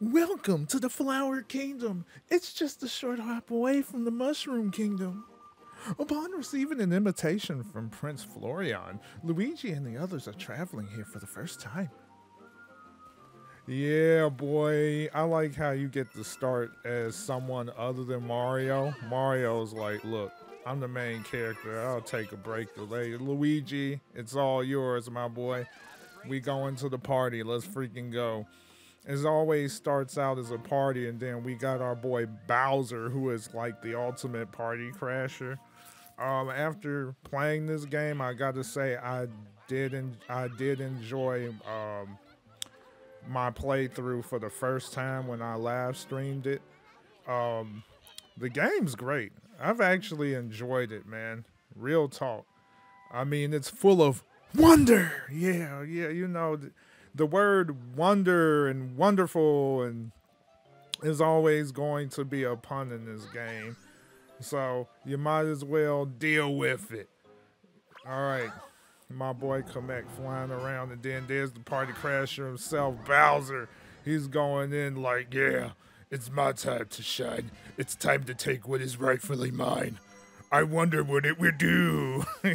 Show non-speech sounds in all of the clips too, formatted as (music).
Welcome to the Flower Kingdom. It's just a short hop away from the Mushroom Kingdom. Upon receiving an invitation from Prince Florian, Luigi and the others are traveling here for the first time. Yeah, boy. I like how you get to start as someone other than Mario. Mario's like, look, I'm the main character. I'll take a break today. Luigi, it's all yours, my boy. We going to the party. Let's freaking go. As always, starts out as a party, and then we got our boy Bowser, who is like the ultimate party crasher. Um, after playing this game, I got to say I did en- I did enjoy um, my playthrough for the first time when I live streamed it. Um, the game's great. I've actually enjoyed it, man. Real talk. I mean, it's full of wonder. Yeah, yeah, you know, the, the word wonder and wonderful and is always going to be a pun in this game. So you might as well deal with it. All right. My boy Kamek flying around, and then there's the party crasher himself, Bowser. He's going in like, yeah, it's my time to shine. It's time to take what is rightfully mine. I wonder what it would do. (laughs)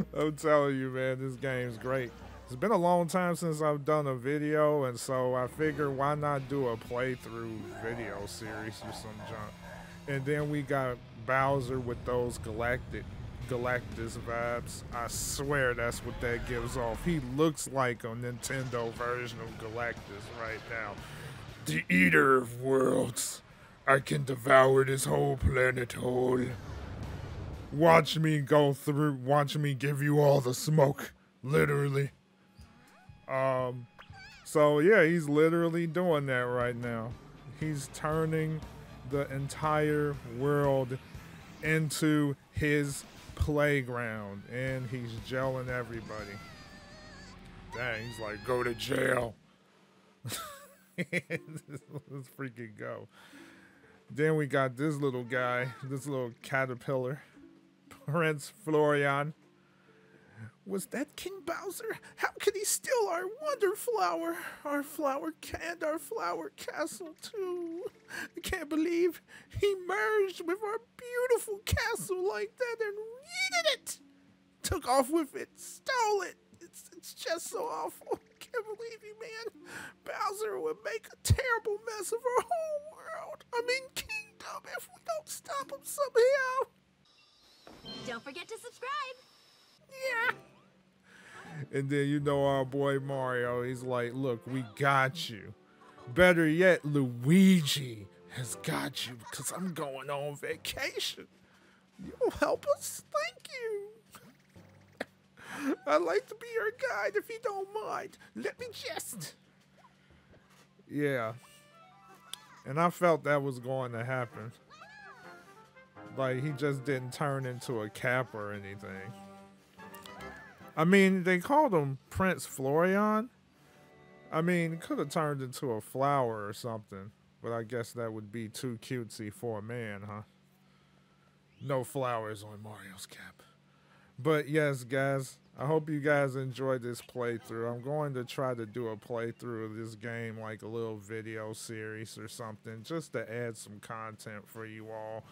(laughs) I'm telling you, man, this game's great. It's been a long time since I've done a video, and so I figured why not do a playthrough video series or some junk. And then we got Bowser with those galactic Galactus vibes. I swear that's what that gives off. He looks like a Nintendo version of Galactus right now. The Eater of Worlds. I can devour this whole planet whole. Watch me go through, watch me give you all the smoke. Literally. Um, so yeah, he's literally doing that right now. He's turning the entire world into his playground and he's gelling everybody. Dang, he's like, go to jail. (laughs) Let's freaking go. Then we got this little guy, this little caterpillar, Prince Florian. Was that King Bowser? How could he steal our wonder flower? Our flower and our flower castle too. I can't believe he merged with our beautiful castle like that and yeeted it. Took off with it, stole it. It's, it's just so awful. I Can't believe you, man. Bowser would make a terrible mess of our whole world. I mean, kingdom if we don't stop him somehow. Don't forget to subscribe. Yeah. And then you know our boy Mario, he's like, look, we got you. Better yet, Luigi has got you because I'm going on vacation. You'll help us? Thank you. (laughs) I'd like to be your guide if you don't mind. Let me just. Yeah. And I felt that was going to happen. Like, he just didn't turn into a cap or anything. I mean, they called him Prince Florian. I mean, could have turned into a flower or something, but I guess that would be too cutesy for a man, huh? No flowers on Mario's cap. But yes, guys, I hope you guys enjoyed this playthrough. I'm going to try to do a playthrough of this game, like a little video series or something, just to add some content for you all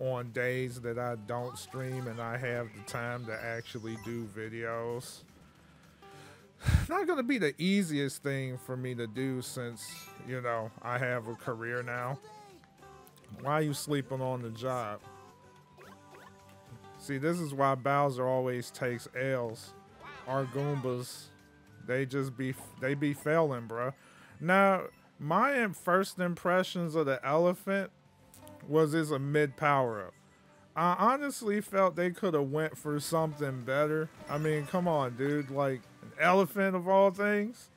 on days that I don't stream and I have the time to actually do videos. (sighs) Not going to be the easiest thing for me to do since, you know, I have a career now. Why are you sleeping on the job? See, this is why Bowser always takes L's. Our Goombas, they just be, they be failing, bruh. Now, my first impressions of the elephant was this a mid power up. I honestly felt they could have went for something better. I mean, come on, dude. Like an elephant of all things.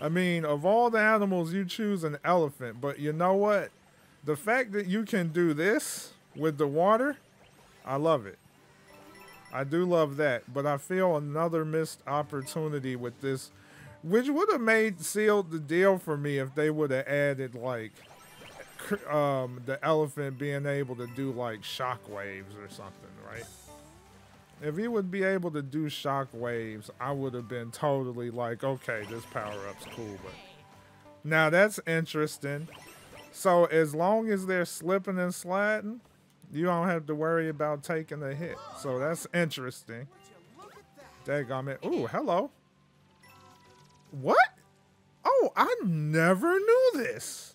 I mean, of all the animals, you choose an elephant. But you know what? The fact that you can do this with the water, I love it. I do love that. But I feel another missed opportunity with this, which would have made sealed the deal for me if they would have added like um, the elephant being able to do like shock waves or something, right? If he would be able to do shock waves, I would have been totally like, okay, this power up's cool. But now that's interesting. So as long as they're slipping and sliding, you don't have to worry about taking a hit. So that's interesting. Daggum Ooh, hello. What? Oh, I never knew this.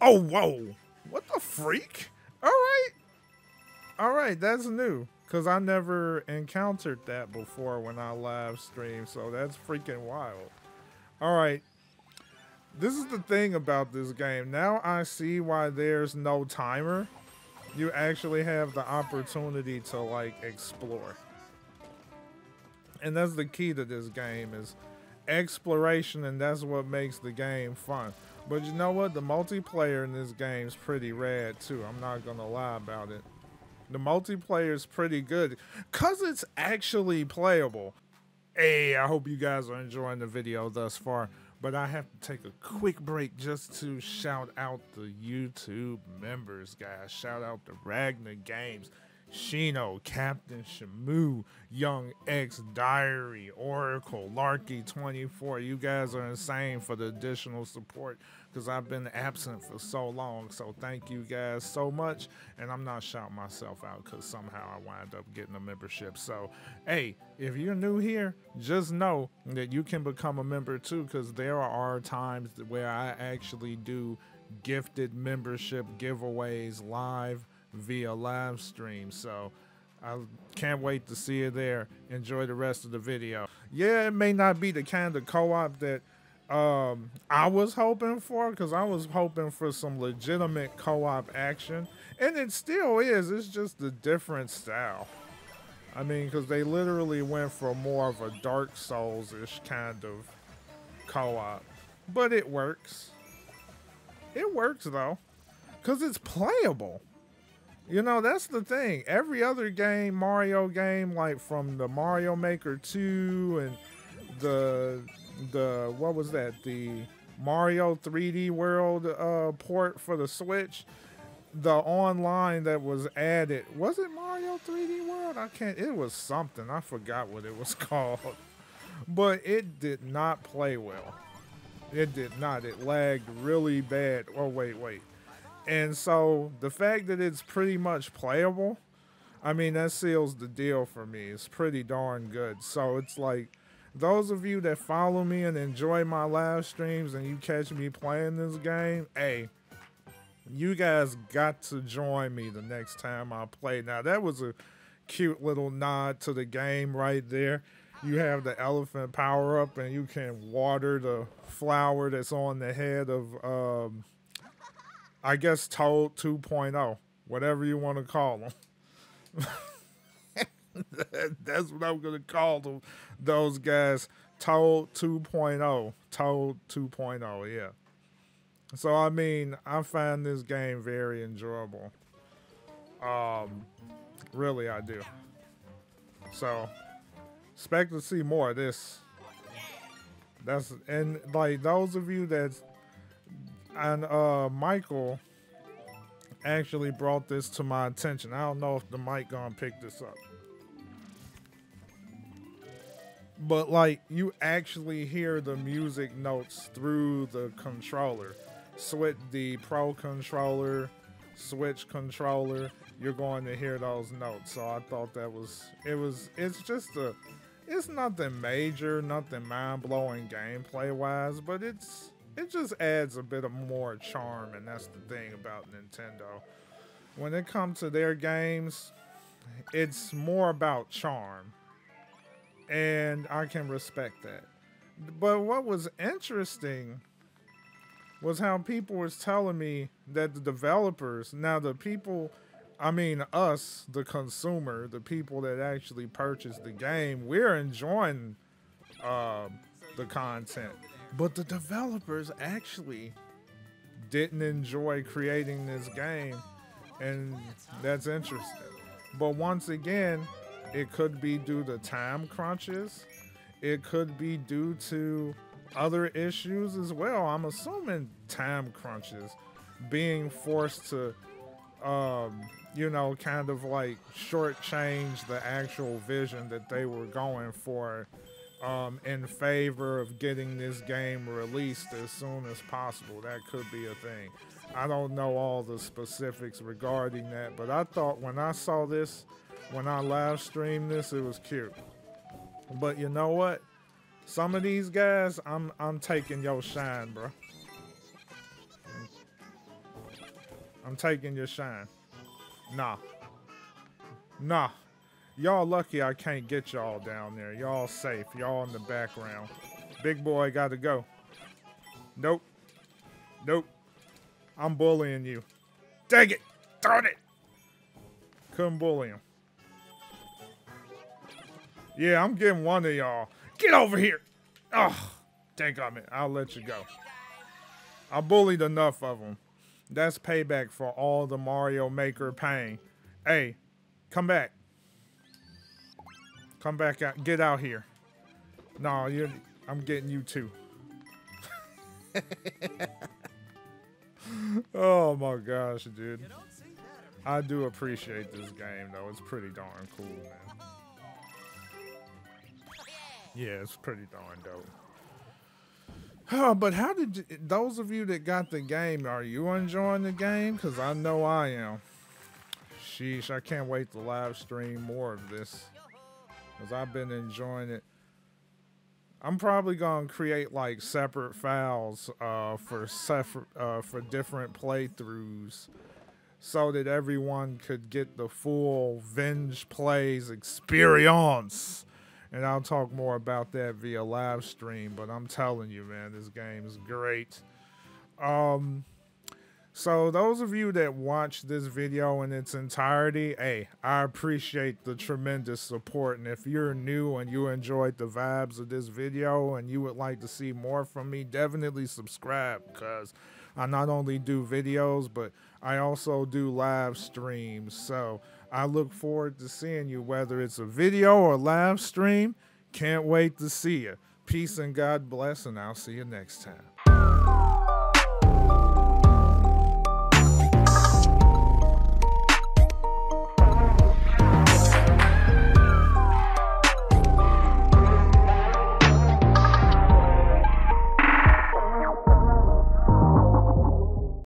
Oh, whoa. What the freak? All right. All right, that's new. Because I never encountered that before when I live stream. So that's freaking wild. All right. This is the thing about this game. Now I see why there's no timer. You actually have the opportunity to like explore. And that's the key to this game is exploration and that's what makes the game fun. But you know what? The multiplayer in this game is pretty rad too. I'm not to lie about it. The multiplayer is pretty good because it's actually playable. Hey, I hope you guys are enjoying the video thus far. But I have to take a quick break just to shout out the YouTube members, guys. Shout out to Ragnar Games. Shino, Captain Shamu, Young X Diary, Oracle, Larky24. You guys are insane for the additional support because I've been absent for so long. So thank you guys so much. And I'm not shouting myself out because somehow I wind up getting a membership. So, hey, if you're new here, just know that you can become a member too because there are times where I actually do gifted membership giveaways live via live stream. So I can't wait to see you there. Enjoy the rest of the video. Yeah, it may not be the kind of co-op that um, I was hoping for because I was hoping for some legitimate co-op action. And it still is. It's just a different style. I mean, because they literally went for more of a Dark Souls-ish kind of co-op. But it works. It works, though. Because it's playable. You know, that's the thing. Every other game, Mario game, like from the Mario Maker 2 and the the what was that? The Mario 3D World uh, port for the Switch. The online that was added was it Mario 3D World? I can't. It was something. I forgot what it was (laughs) called, but it did not play well. It did not. It lagged really bad. Oh wait, wait. And so the fact that it's pretty much playable, I mean, that seals the deal for me. It's pretty darn good. So it's like those of you that follow me and enjoy my live streams and you catch me playing this game, hey, you guys got to join me the next time I play. Now, that was a cute little nod to the game right there. You have the elephant power up and you can water the flower that's on the head of um, I guess Toad 2.0, whatever you want to call them. (laughs) That's what I'm going to call them, those guys. Toad 2.0. Toad 2.0, yeah. So, I mean, I find this game very enjoyable. Um, really, I do. So, expect to see more of this. That's, and like those of you that and uh, Michael actually brought this to my attention. I don't know if the mic gonna pick this up. But like you actually hear the music notes through the controller. Switch the pro controller, switch controller, you're going to hear those notes. So I thought that was it was it's just a it's nothing major, nothing mind blowing gameplay wise, but it's it just adds a bit of more charm, and that's the thing about Nintendo. When it comes to their games, it's more about charm, and I can respect that. But what was interesting was how people was telling me that the developers, now the people, I mean us, the consumer, the people that actually purchased the game, we're enjoying uh, the content but the developers actually didn't enjoy creating this game, and that's interesting. But once again, it could be due to time crunches. It could be due to other issues as well. I'm assuming time crunches, being forced to um, you know, kind of like shortchange the actual vision that they were going for um, in favor of getting this game released as soon as possible. That could be a thing. I don't know all the specifics regarding that, but I thought when I saw this, when I live streamed this, it was cute. But you know what? Some of these guys, I'm I'm taking your shine, bro. I'm taking your shine. Nah. Nah. Y'all lucky I can't get y'all down there. Y'all safe. Y'all in the background. Big boy got to go. Nope. Nope. I'm bullying you. Dang it. Darn it. Couldn't bully him. Yeah, I'm getting one of y'all. Get over here. Oh, dang it. I'll let you go. I bullied enough of them. That's payback for all the Mario Maker pain. Hey, come back. Come back out. Get out here. No, you I'm getting you too. (laughs) oh my gosh, dude. I do appreciate this game though. It's pretty darn cool, man. Yeah, it's pretty darn dope. Oh, but how did you, those of you that got the game, are you enjoying the game? Because I know I am. Sheesh, I can't wait to live stream more of this. Because I've been enjoying it. I'm probably going to create like separate files uh, for separate, uh, for different playthroughs so that everyone could get the full VengePlayz experience and I'll talk more about that via live stream. But I'm telling you, man, this game is great. Um, so those of you that watch this video in its entirety, hey, I appreciate the tremendous support. And if you're new and you enjoyed the vibes of this video and you would like to see more from me, definitely subscribe because I not only do videos, but I also do live streams. So I look forward to seeing you, whether it's a video or live stream. Can't wait to see you. Peace and God bless, and I'll see you next time.